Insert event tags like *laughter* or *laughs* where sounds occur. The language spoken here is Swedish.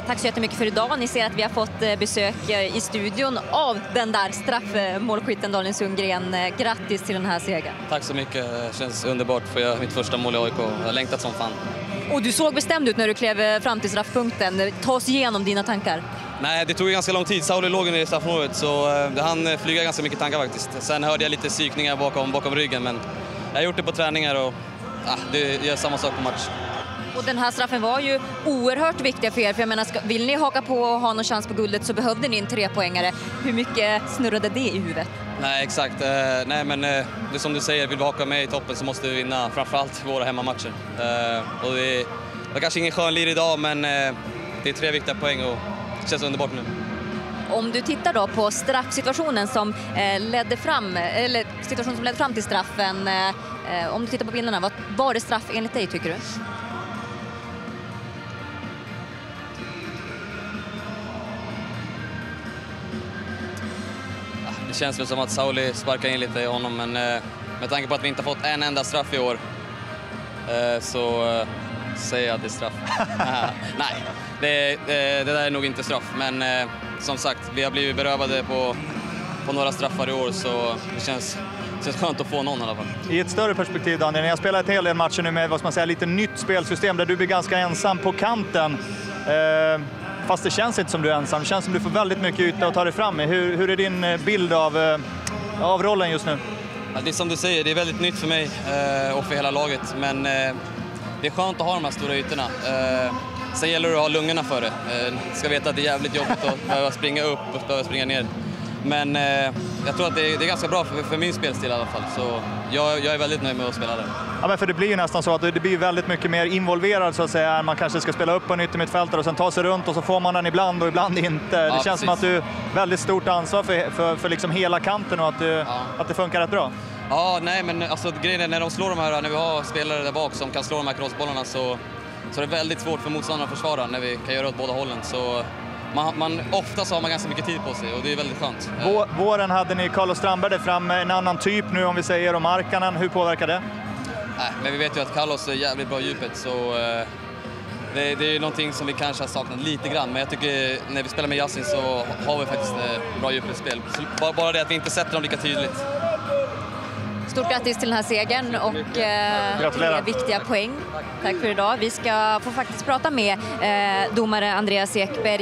Tack så jättemycket för idag. Ni ser att vi har fått eh, besök eh, i studion av den där straffmålskytten Daniel Sundgren. Eh, Grattis till den här segern. Tack så mycket. Det känns underbart för jag mitt första mål i AIK. Jag har längtat som fan. Och du såg bestämd ut när du klev fram till straffpunkten. Ta oss igenom dina tankar. Nej, det tog ganska lång tid. Sauli låg i straffområdet så det hann flyga ganska mycket tankar faktiskt. Sen hörde jag lite psykningar bakom, bakom ryggen men jag har gjort det på träningar och ah, det gör samma sak på match. Och den här straffen var ju oerhört viktig för er, för jag menar, vill ni haka på och ha någon chans på guldet så behövde ni en trepoängare. Hur mycket snurrade det i huvudet? Nej, exakt. Eh, nej, men eh, det är som du säger, vill vi haka med i toppen så måste vi vinna framförallt våra hemmamatcher. Eh, och det var kanske ingen skön lir idag, men det är tre viktiga poäng och det känns underbart nu. Om du tittar då på straffsituationen som ledde fram, eller situationen som ledde fram till straffen. Om du tittar på bilderna, var det straff enligt dig tycker du? Det känns väl som att Sauli sparkar in lite i honom, men eh, med tanke på att vi inte fått en enda straff i år eh, så eh, säger jag att det är straff. *laughs* Nej, det, det, det, där är nog inte straff, men som sagt, vi har blivit berövade på, på några straffar i år så det känns känns skönt att få någon i alla fall. I ett större perspektiv Daniel, ni har spelat en hel del matcher nu med vad man säga, lite nytt spelsystem där du blir ganska ensam på kanten. Eh, Fast det känns inte som du är ensam. Det känns som du får väldigt mycket yta att ta dig fram i. Hur, hur är din eh, bild av, eh, av rollen just nu? Ja, det är som du säger, det är väldigt nytt för mig eh, och för hela laget. Men det är skönt att ha de här stora ytorna. Sen gäller det att ha lungorna för det. Du Ska veta att det är jävligt jobbigt att *laughs* behöva springa upp och behöva springa ner. Men jag tror att det är, det är, ganska bra för, för min spelstil i alla fall. Så jag, jag, är väldigt nöjd med att spela där. Ja, men för det blir ju nästan så att det blir väldigt mycket mer involverad så att säga. Man kanske ska spela upp på en yttermittfältare och sen ta sig runt och så får man den ibland och ibland inte. Ja, det känns precis. som att du har väldigt stort ansvar för, för, för liksom hela kanten och att, du, ja. att det funkar rätt bra. Ja, nej men alltså grejen är när de slår de här, när vi har spelare där bak som kan slå de här crossbollarna så, så är det väldigt svårt för motståndarna att försvara när vi kan göra åt båda hållen. Så man, man, oftast har man ganska mycket tid på sig och det är väldigt skönt. Våren hade ni Carlos Strandberg fram en annan typ nu om vi säger och Markkanen. Hur påverkar det? Nej, men vi vet ju att Carlos är jävligt bra i djupet så eh, det, det, är någonting som vi kanske har saknat lite grann men jag tycker när vi spelar med Yasin så har vi faktiskt eh, bra djupledsspel. Bara, bara det att vi inte sätter dem lika tydligt. Stort grattis till den här segern och eh, viktiga poäng. Tack för idag. Vi ska få faktiskt prata med eh, domare Andreas Ekberg